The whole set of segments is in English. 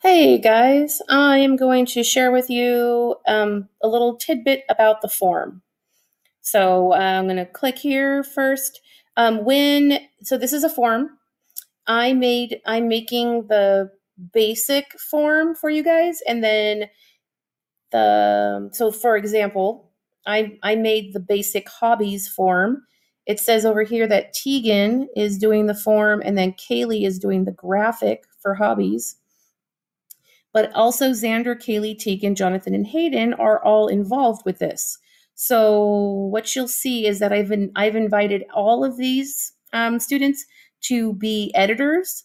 Hey guys, I am going to share with you um, a little tidbit about the form. So uh, I'm going to click here first. Um, when so this is a form. I made I'm making the basic form for you guys, and then the so for example, I I made the basic hobbies form. It says over here that Tegan is doing the form, and then Kaylee is doing the graphic for hobbies but also Xander, Kaylee, Tegan, Jonathan, and Hayden are all involved with this. So what you'll see is that I've been, I've invited all of these um, students to be editors,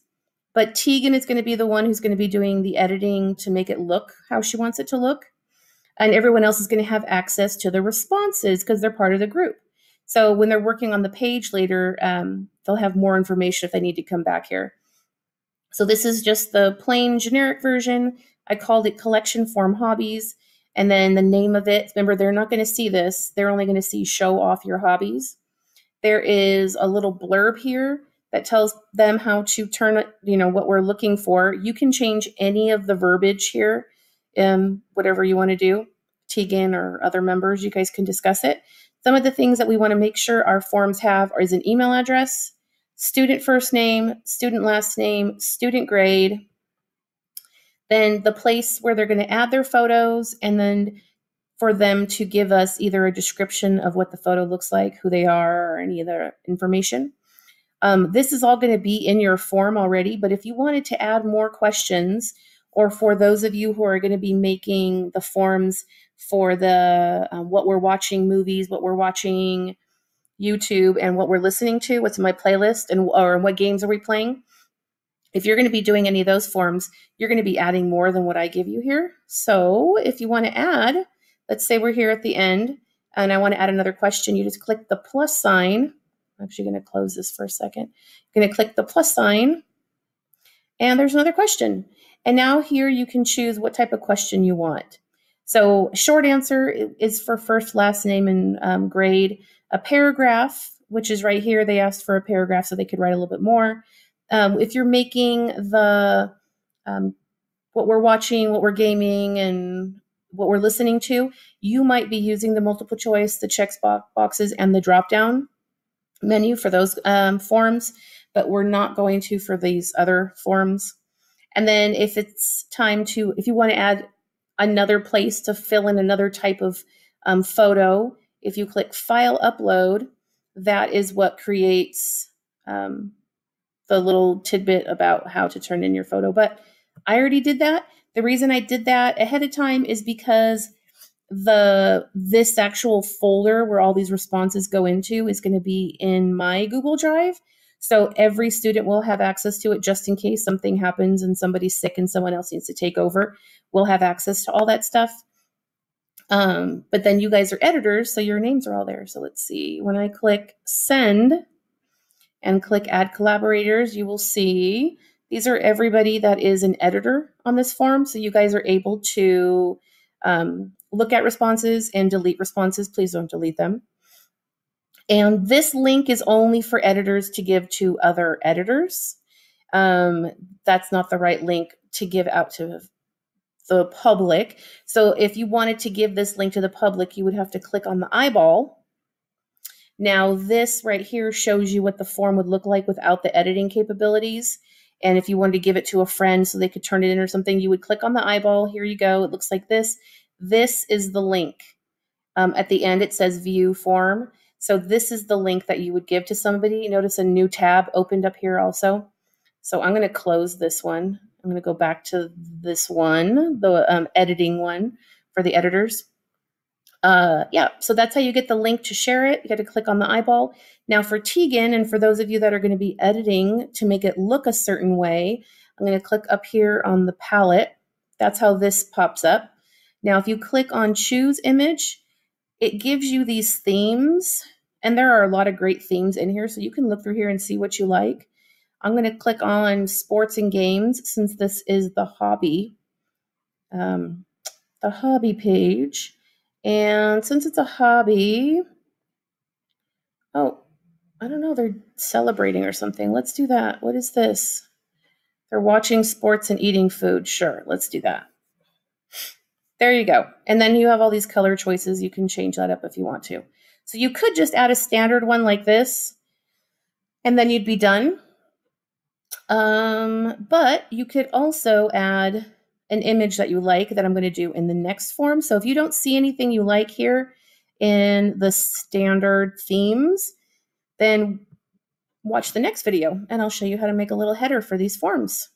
but Tegan is going to be the one who's going to be doing the editing to make it look how she wants it to look, and everyone else is going to have access to the responses because they're part of the group. So when they're working on the page later, um, they'll have more information if they need to come back here. So this is just the plain generic version. I called it collection form hobbies. And then the name of it, remember, they're not going to see this. They're only going to see show off your hobbies. There is a little blurb here that tells them how to turn it, you know, what we're looking for. You can change any of the verbiage here, um, whatever you want to do. Tegan or other members, you guys can discuss it. Some of the things that we want to make sure our forms have is an email address, student first name, student last name, student grade, then the place where they're going to add their photos, and then for them to give us either a description of what the photo looks like, who they are, or any other information. Um, this is all going to be in your form already, but if you wanted to add more questions, or for those of you who are going to be making the forms for the um, what we're watching movies, what we're watching YouTube and what we're listening to, what's in my playlist, and or what games are we playing. If you're going to be doing any of those forms, you're going to be adding more than what I give you here. So if you want to add, let's say we're here at the end and I want to add another question, you just click the plus sign. I'm actually going to close this for a second. You're going to click the plus sign and there's another question. And now here you can choose what type of question you want. So short answer is for first, last name, and um, grade a paragraph, which is right here. They asked for a paragraph so they could write a little bit more. Um, if you're making the um, what we're watching, what we're gaming, and what we're listening to, you might be using the multiple choice, the check boxes, and the drop down menu for those um, forms, but we're not going to for these other forms. And then if it's time to, if you want to add another place to fill in another type of um, photo, if you click File Upload, that is what creates um, the little tidbit about how to turn in your photo. But I already did that. The reason I did that ahead of time is because the this actual folder where all these responses go into is going to be in my Google Drive. So every student will have access to it just in case something happens and somebody's sick and someone else needs to take over. We'll have access to all that stuff. Um, but then you guys are editors, so your names are all there. So let's see. When I click send and click add collaborators, you will see these are everybody that is an editor on this form. So you guys are able to um, look at responses and delete responses. Please don't delete them. And this link is only for editors to give to other editors. Um, that's not the right link to give out to the public. So if you wanted to give this link to the public, you would have to click on the eyeball. Now, this right here shows you what the form would look like without the editing capabilities. And if you wanted to give it to a friend so they could turn it in or something, you would click on the eyeball. Here you go. It looks like this. This is the link. Um, at the end, it says view form. So this is the link that you would give to somebody. Notice a new tab opened up here also. So I'm going to close this one. I'm going to go back to this one, the um, editing one for the editors. Uh, yeah, so that's how you get the link to share it. You got to click on the eyeball. Now for Tegan, and for those of you that are going to be editing to make it look a certain way, I'm going to click up here on the palette. That's how this pops up. Now, if you click on choose image, it gives you these themes, and there are a lot of great themes in here, so you can look through here and see what you like. I'm going to click on sports and games since this is the hobby, um, the hobby page. And since it's a hobby, oh, I don't know, they're celebrating or something. Let's do that. What is this? They're watching sports and eating food. Sure, let's do that. There you go. And then you have all these color choices. You can change that up if you want to. So you could just add a standard one like this, and then you'd be done. Um, but you could also add an image that you like that I'm going to do in the next form. So if you don't see anything you like here in the standard themes, then watch the next video and I'll show you how to make a little header for these forms.